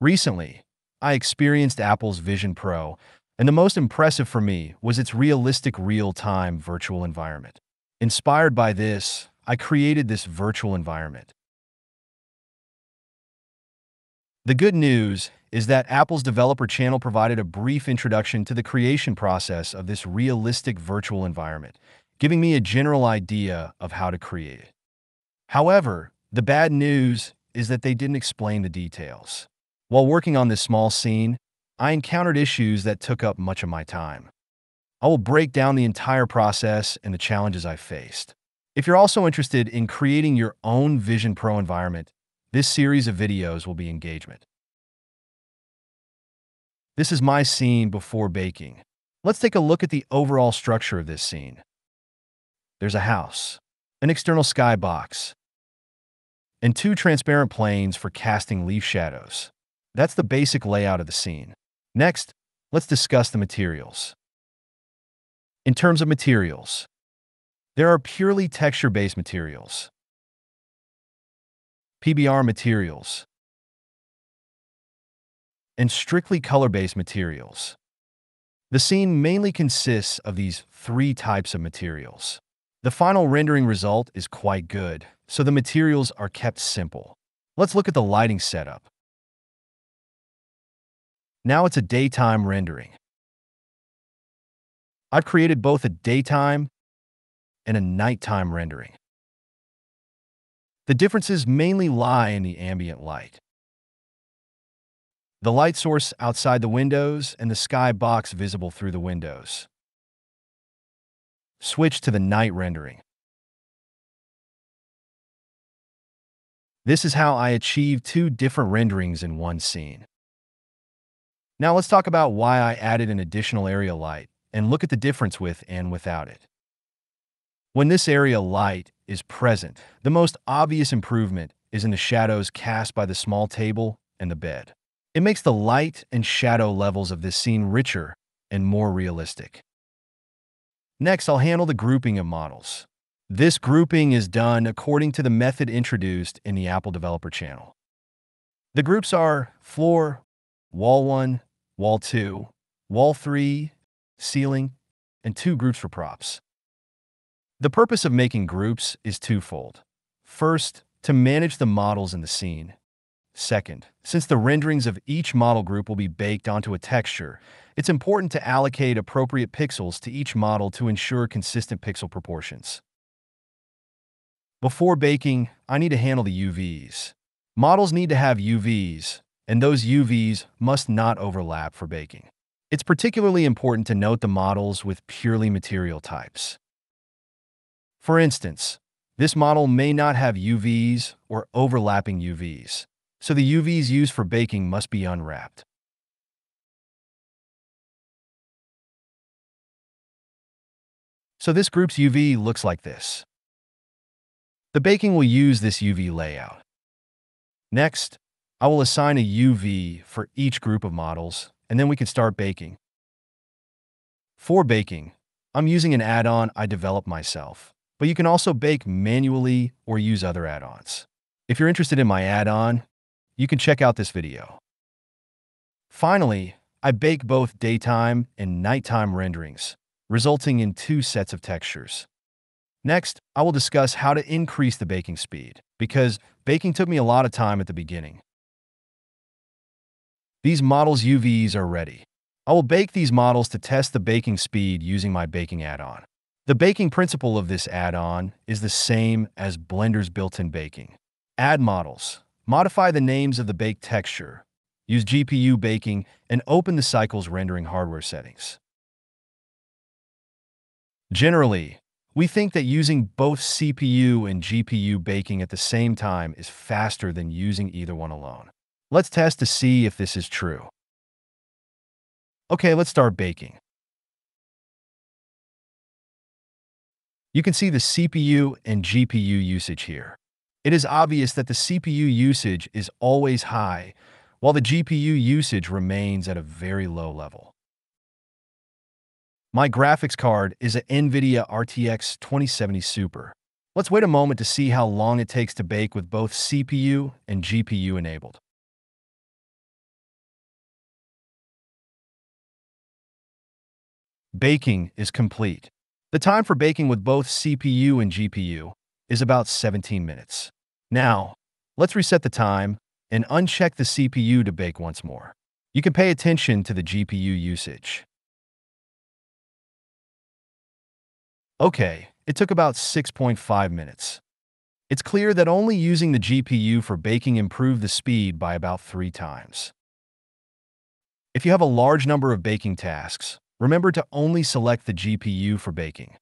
Recently, I experienced Apple's Vision Pro, and the most impressive for me was its realistic real-time virtual environment. Inspired by this, I created this virtual environment. The good news is that Apple's developer channel provided a brief introduction to the creation process of this realistic virtual environment, giving me a general idea of how to create it. However, the bad news is that they didn't explain the details. While working on this small scene, I encountered issues that took up much of my time. I will break down the entire process and the challenges I faced. If you're also interested in creating your own Vision Pro environment, this series of videos will be engagement. This is my scene before baking. Let's take a look at the overall structure of this scene. There's a house, an external skybox, and two transparent planes for casting leaf shadows. That's the basic layout of the scene. Next, let's discuss the materials. In terms of materials, there are purely texture-based materials, PBR materials, and strictly color-based materials. The scene mainly consists of these three types of materials. The final rendering result is quite good, so the materials are kept simple. Let's look at the lighting setup. Now it's a daytime rendering. I've created both a daytime and a nighttime rendering. The differences mainly lie in the ambient light. The light source outside the windows and the sky box visible through the windows. Switch to the night rendering. This is how I achieve two different renderings in one scene. Now let's talk about why I added an additional area light and look at the difference with and without it. When this area light is present, the most obvious improvement is in the shadows cast by the small table and the bed. It makes the light and shadow levels of this scene richer and more realistic. Next, I'll handle the grouping of models. This grouping is done according to the method introduced in the Apple Developer Channel. The groups are floor, wall 1, wall 2, wall 3, ceiling, and two groups for props. The purpose of making groups is twofold. First, to manage the models in the scene. Second, since the renderings of each model group will be baked onto a texture, it's important to allocate appropriate pixels to each model to ensure consistent pixel proportions. Before baking, I need to handle the UVs. Models need to have UVs, and those UVs must not overlap for baking. It's particularly important to note the models with purely material types. For instance, this model may not have UVs or overlapping UVs, so the UVs used for baking must be unwrapped. So this group's UV looks like this. The baking will use this UV layout. Next, I will assign a UV for each group of models, and then we can start baking. For baking, I'm using an add-on I developed myself, but you can also bake manually or use other add-ons. If you're interested in my add-on, you can check out this video. Finally, I bake both daytime and nighttime renderings, resulting in two sets of textures. Next, I will discuss how to increase the baking speed, because baking took me a lot of time at the beginning. These models UVs are ready. I will bake these models to test the baking speed using my baking add-on. The baking principle of this add-on is the same as Blender's built-in baking. Add models, modify the names of the baked texture, use GPU baking, and open the Cycles rendering hardware settings. Generally, we think that using both CPU and GPU baking at the same time is faster than using either one alone. Let's test to see if this is true. Okay, let's start baking. You can see the CPU and GPU usage here. It is obvious that the CPU usage is always high, while the GPU usage remains at a very low level. My graphics card is an NVIDIA RTX 2070 Super. Let's wait a moment to see how long it takes to bake with both CPU and GPU enabled. Baking is complete. The time for baking with both CPU and GPU is about 17 minutes. Now, let's reset the time and uncheck the CPU to bake once more. You can pay attention to the GPU usage. Okay, it took about 6.5 minutes. It's clear that only using the GPU for baking improved the speed by about three times. If you have a large number of baking tasks, remember to only select the GPU for baking.